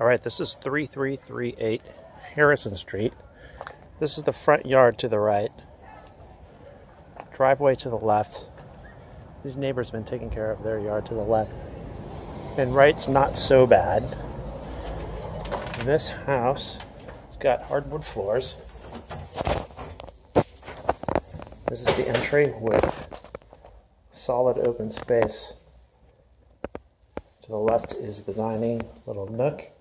All right, this is 3338 Harrison Street. This is the front yard to the right. Driveway to the left. These neighbors have been taking care of their yard to the left. And right's not so bad. This house has got hardwood floors. This is the entry with solid open space. To the left is the dining little nook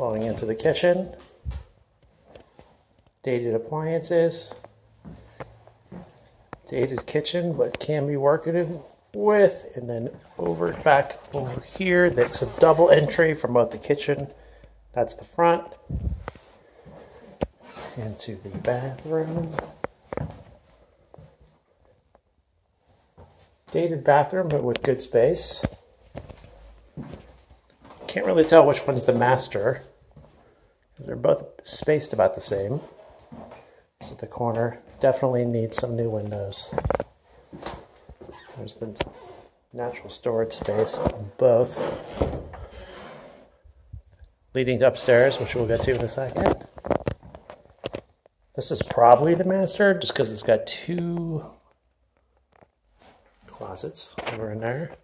flowing into the kitchen. Dated appliances. Dated kitchen, but can be worked with. And then over back over here, that's a double entry from both the kitchen. That's the front. Into the bathroom. Dated bathroom, but with good space. Can't really tell which one's the master. They're both spaced about the same. This is the corner. Definitely needs some new windows. There's the natural storage space on both. Leading upstairs, which we'll get to in a second. This is probably the master, just because it's got two closets over in there.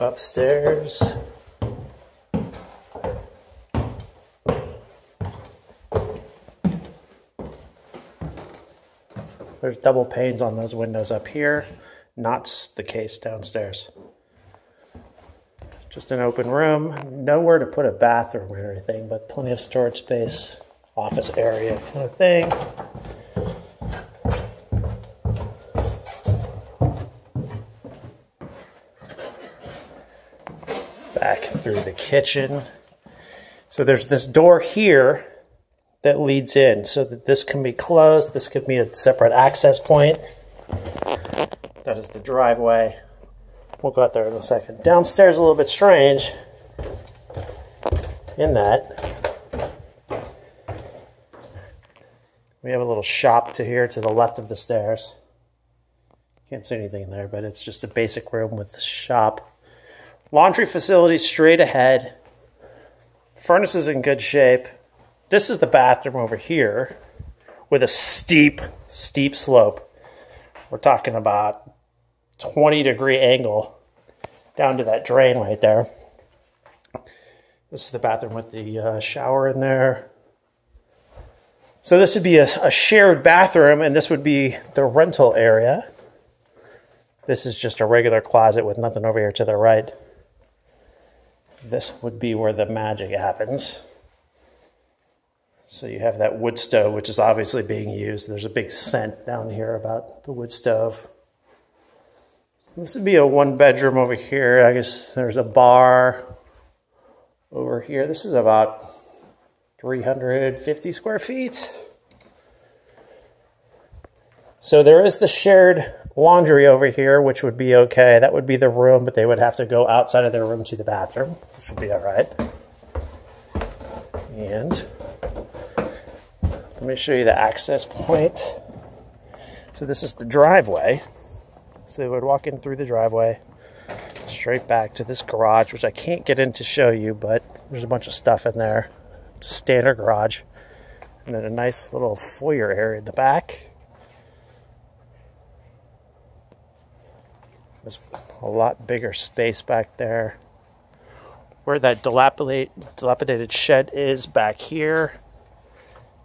Upstairs. There's double panes on those windows up here, not the case downstairs. Just an open room, nowhere to put a bathroom or anything, but plenty of storage space, office area kind of thing. Back through the kitchen. So there's this door here that leads in so that this can be closed. This could be a separate access point. That is the driveway. We'll go out there in a second. Downstairs a little bit strange in that we have a little shop to here to the left of the stairs. Can't see anything in there, but it's just a basic room with the shop. Laundry facility straight ahead. Furnace is in good shape. This is the bathroom over here with a steep, steep slope. We're talking about 20 degree angle down to that drain right there. This is the bathroom with the uh, shower in there. So this would be a, a shared bathroom and this would be the rental area. This is just a regular closet with nothing over here to the right. This would be where the magic happens. So you have that wood stove, which is obviously being used. There's a big scent down here about the wood stove. So this would be a one bedroom over here. I guess there's a bar over here. This is about 350 square feet. So there is the shared laundry over here, which would be okay. That would be the room, but they would have to go outside of their room to the bathroom, which would be all right. And let me show you the access point. So this is the driveway. So we would walk in through the driveway, straight back to this garage, which I can't get in to show you, but there's a bunch of stuff in there. Standard garage. And then a nice little foyer area in the back. There's a lot bigger space back there. Where that dilapidated shed is back here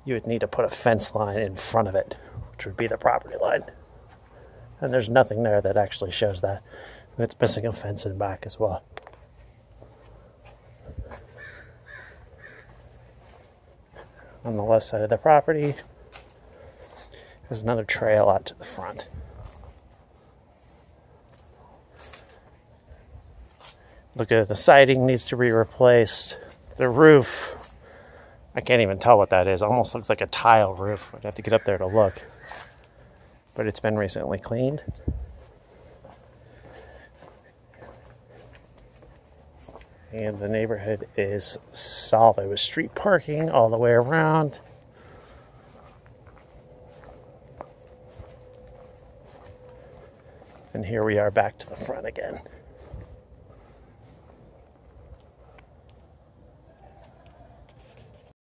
you would need to put a fence line in front of it, which would be the property line. And there's nothing there that actually shows that. It's missing a fence in back as well. On the left side of the property, there's another trail out to the front. Look at the siding needs to be replaced. The roof I can't even tell what that is. It almost looks like a tile roof. I'd have to get up there to look. But it's been recently cleaned. And the neighborhood is solid with street parking all the way around. And here we are back to the front again.